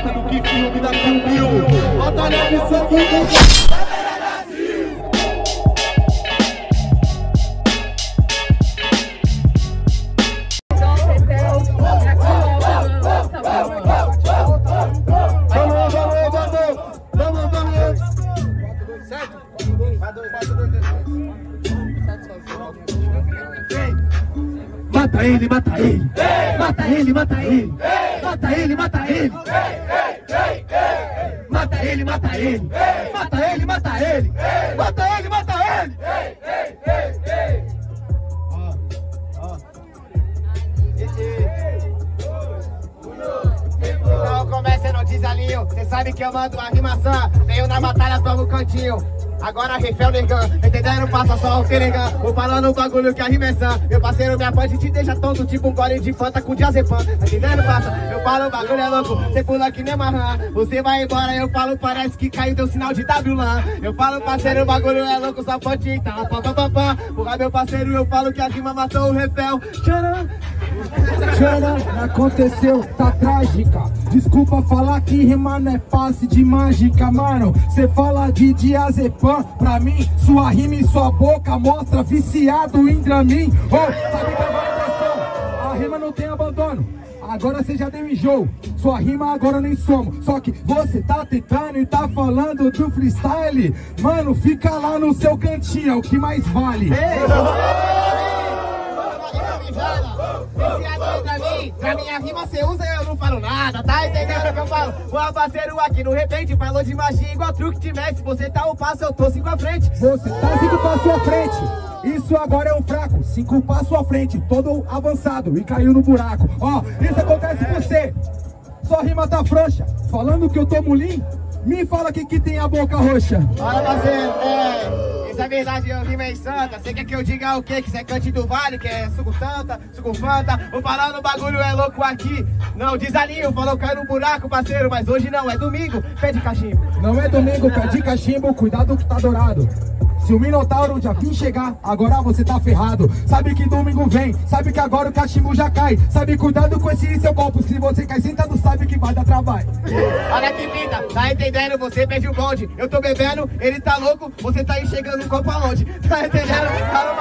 treta do que filme da Kill Batalha de sangue Mata ele, mata ele. Mata ele, mata ele. Mata ele, mata ele. Não começa no desalinho, cê sabe que eu mando a rimação Venho na batalha, tomo cantinho Agora refel negão, entendendo? Passa só o telegão Vou falando o bagulho que é rimessão Meu parceiro, minha pode te deixa tonto Tipo um gole de fanta com diazepam. Entendendo? Passa, eu falo o bagulho é louco. Cê pula que nem marrã. Você vai embora, eu falo parece que caiu Deu sinal de W lá. Eu falo parceiro, o bagulho é louco Só pode então, pam pam pam pam Porra meu parceiro, eu falo que a rima matou o refel Tcharam Tchana, aconteceu, tá trágica. Desculpa falar que rima não é passe de mágica, mano. Cê fala de diazepam, pra mim, sua rima e sua boca mostra viciado em Dramin. Oh, sabe que atenção, a rima não tem abandono. Agora você já deu enjoo, sua rima agora nem somo. Só que você tá tentando e tá falando do freestyle. Mano, fica lá no seu cantinho, é o que mais vale. Pra minha rima cê usa eu não falo nada, tá entendendo o que eu falo? O parceiro aqui no repente falou de magia igual truque de Messi. Você tá um passo, eu tô cinco à frente. Você tá cinco passos à frente. Isso agora é um fraco, cinco passos à frente, todo avançado e caiu no buraco. Ó, isso acontece com você. Sua rima tá frouxa, falando que eu tô mulim. Me fala que que tem a boca roxa. Olha, parceiro, é. É verdade, eu rima em santa. Você quer que eu diga o quê? Que você é cante do vale, que é suco tanta, suco fanta. Vou falar no bagulho é louco aqui. Não, desalinho, falou caiu no buraco, parceiro. Mas hoje não, é domingo, pede cachimbo. Não é domingo, pede cachimbo, cuidado que tá dourado. Se o Minotauro já vir chegar, agora você tá ferrado. Sabe que domingo vem, sabe que agora o cachimbo já cai. Sabe, cuidado com esse seu copo, se você cai sentado, sabe que vai dar trabalho. Olha que vida, tá entendendo? Você pede o bonde. Eu tô bebendo, ele tá louco, você tá enxergando um copo aonde? Tá entendendo? Tá no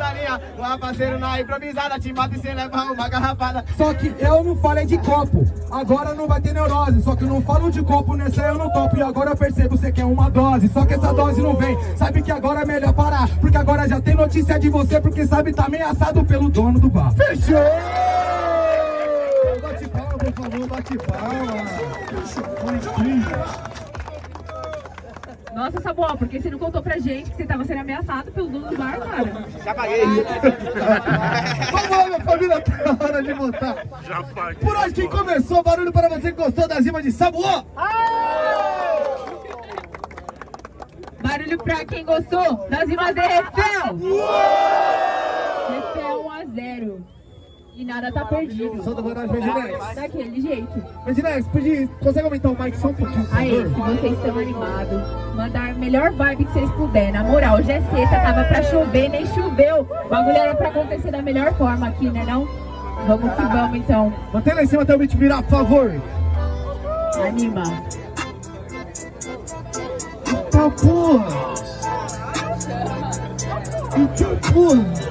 desalinha. O parceiro na improvisada, te mata e cê leva uma garrafada. Só que eu não falei de copo, agora não vai ter neurose. Só que eu não falo de copo, nessa eu não topo. E agora eu percebo, você quer uma dose. Só que essa dose não vem, sabe que agora é melhor parar. Porque agora já tem notícia de você, porque sabe tá ameaçado pelo dono do bar. Fechou! Bate palma, por favor, bate palma. Foi incrível. Nossa, Samuel, por que você não contou pra gente que você tava sendo ameaçado pelo dono do bar, cara? Já paguei. Vamos lá, minha família, tá hora de votar. Já paguei. Por hoje quem começou, barulho para você que gostou das rimas de Sabuó. Barulho pra quem gostou das rimas de Refel! Refel 1 a 0 E nada tá perdido. Solta a vantagem, Reginex. Daquele jeito. Reginex, pedi, consegue aumentar o mic só um pouquinho, Aí, se vocês estão animados, mandar a melhor vibe que vocês puderem. Na moral, hoje é sexta, tava pra chover, nem choveu. O bagulho era pra acontecer da melhor forma aqui, né não? Vamos que vamos então. Mantém lá em cima até o beat virar, por favor. Anima. Eita porra! Eita porra!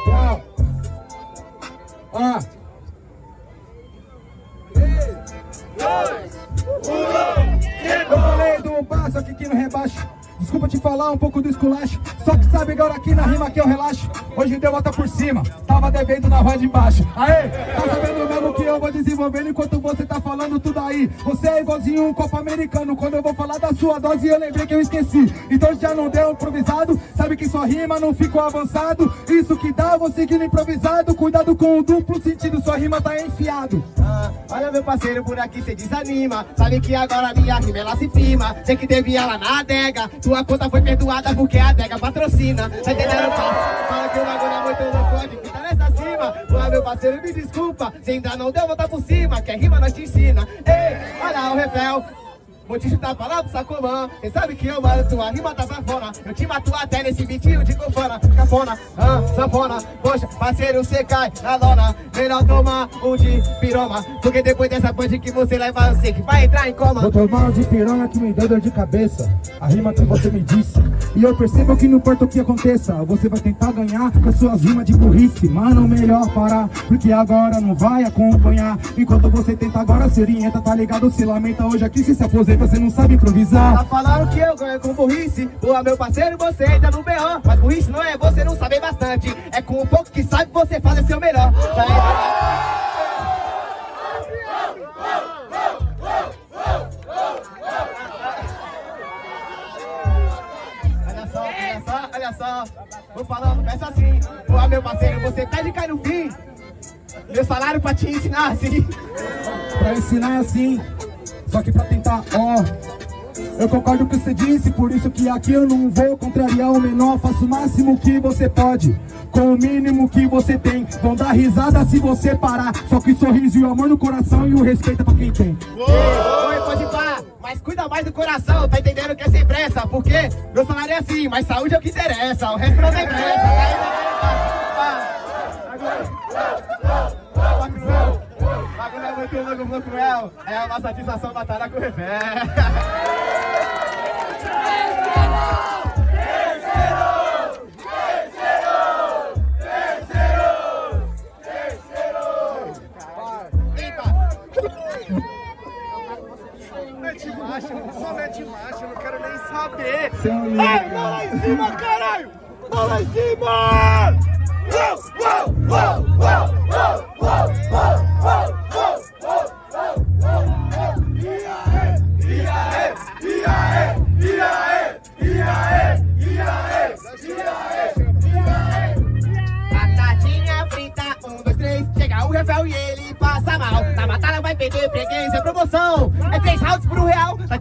falar um pouco do esculacho. Só que sabe agora aqui na rima que eu relaxo. Hoje deu volta por cima, tava devendo na rua de baixo. Aê, tá sabendo mesmo eu vou desenvolvendo enquanto você tá falando tudo aí. Você é igualzinho um copo americano. Quando eu vou falar da sua dose, eu lembrei que eu esqueci. Então já não deu improvisado. Sabe que sua rima não ficou avançado. Isso que dá, vou seguindo improvisado. Cuidado com o duplo sentido, sua rima tá enfiado. Ah, olha meu parceiro, por aqui cê desanima Sabe que agora minha rima ela se firma Sei que devia lá na adega Tua conta foi perdoada porque a adega patrocina Tá entendendo? Fala que o bagulho é muito louco, pode ficar nessa cima Pô, meu parceiro, me desculpa. Se ainda não deu, volta por cima Que a rima nós te ensina. Ei, olha o refel Te chutar pra lá pro sacomã Cê sabe que eu mando tua rima tá pra fora Eu te mato até nesse bitinho de cofana Cafona, ah, sanfona Poxa, parceiro, cê cai na lona Melhor tomar um de piroma Porque depois dessa punch que você leva sei que vai entrar em coma Vou tomar um de piranha que me deu dor de cabeça. A rima que você me disse. E eu percebo que não importa o que aconteça, você vai tentar ganhar com as suas rimas de burrice. Mano, melhor parar, porque agora não vai acompanhar. Enquanto você tenta agora se tá ligado? Se lamenta hoje aqui, se se aposenta, você não sabe improvisar. falando que eu ganho com burrice Boa, meu parceiro, você entra no B.O. Mas burrice não é você não saber bastante É com o pouco que sabe você fazer seu melhor Tá entendendo? Olha só, olha só, olha só Vou falando, peça assim Boa, meu parceiro, você tá de cair no fim Meu salário pra te ensinar assim Pra ensinar assim, só que pra tentar, ó. Eu concordo com o que você disse, por isso que aqui eu não vou contrariar o menor. Faço o máximo que você pode, com o mínimo que você tem. Vão dar risada se você parar. Só que sorriso e o amor no coração e o respeito é pra quem tem. Oi, pode pá, mas cuida mais do coração, tá entendendo que é sem pressa? Porque meu salário é assim, mas saúde é o que interessa, o resto não tem pressa. Muito louco, muito cruel. É a nossa satisfação batalha com o marcha, só mete marcha, eu não quero nem saber. Lindo. mão lá em cima, caralho! Mão lá em cima!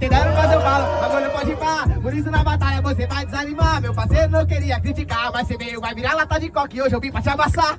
Entendendo? Mas eu falo, agora pode ir pá. Por isso na batalha você vai desanimar. Meu parceiro não queria criticar, mas você veio, vai virar lata de coque. Hoje eu vim pra te amassar.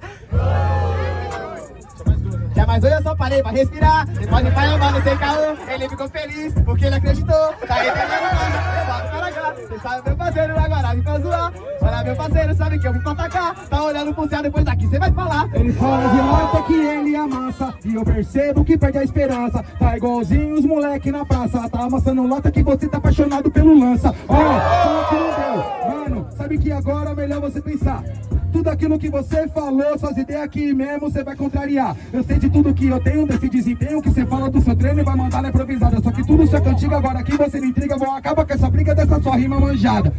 Já mais dois eu só parei pra respirar. Depois de pai, mano, sem caô. Ele ficou feliz porque ele acreditou. Tá entendendo, mano? Eu boto para cá. Você sabe, meu parceiro, agora vim pra zoar. Olha, meu parceiro, sabe que eu vim pra atacar. Tá olhando pro céu, depois daqui você vai falar. Ele fala de lata que ele amassa E eu percebo que perde a esperança Tá igualzinho os moleque na praça Tá amassando lata que você tá apaixonado pelo lança Ó, fala que não deu Mano, sabe que agora é melhor você pensar tudo aquilo que você falou, suas ideias aqui mesmo, você vai contrariar. Eu sei de tudo que eu tenho, desse desempenho que você fala do seu treino e vai mandar na improvisada. Só que tudo isso é cantiga, agora aqui você me intriga, vou acabar com essa briga dessa sua rima manjada.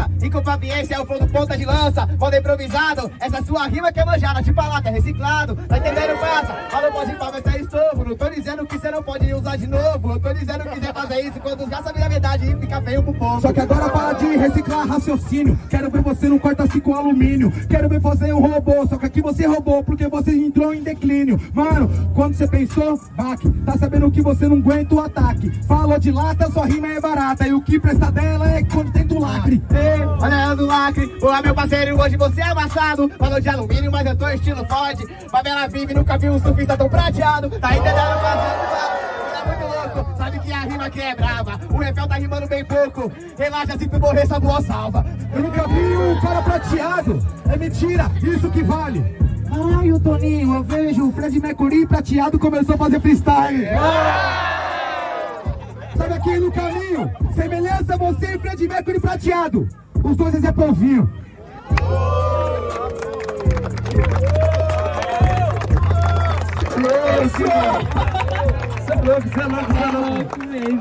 De lança, incompaciência é o flow do ponta de lança. Modo improvisado, essa sua rima que é manjada, tipo a lata, é reciclado. Tá entendendo, passa? Fala, pode pá, vai sair estofo. Não tô dizendo que você não pode usar de novo. Eu tô dizendo que você fazer isso quando já sabe da verdade e fica feio pro povo. Só que agora para de reciclar raciocínio. Quero ver você não corta-se com alumínio. Quero ver você um robô. Só que aqui você roubou porque você entrou em declínio. Mano, quando você pensou, baque, tá sabendo que você não aguenta o ataque. Falou de lata, sua rima é barata. E o que presta dela é quando tem do lacre. Ei, Olha do lacre, olá meu parceiro, hoje você é amassado Falou de alumínio, mas eu tô estilo Ford Favela vive, nunca vi um surfista tão prateado Tá entendendo, parceiro? Tá muito louco, sabe que a rima aqui é brava O refel tá rimando bem pouco Relaxa, se tu morrer, essa boa salva eu nunca vi um cara prateado. É mentira, isso que vale. Ai, o Toninho, eu vejo o Fred Mercury prateado começou a fazer freestyle. Sabe no caminho? Semelhança você e Fred Mercury prateado. Os dois é Zé Polvinho.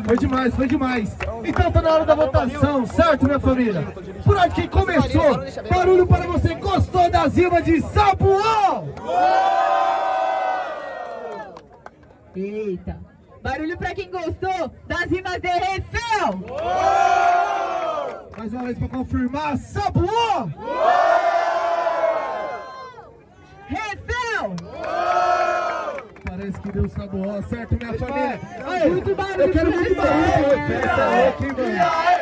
Foi demais, foi demais. Então tá na hora da votação, certo, minha família? Por aqui começou. Barulho para você. Gostou da zima de Sabuó? Eita. Barulho pra quem gostou das rimas de refém. Mais uma vez pra confirmar. Sabuó? Refém. Parece que deu Sabuó, certo, minha família? Muito barulho Eu quero muito barulho. É?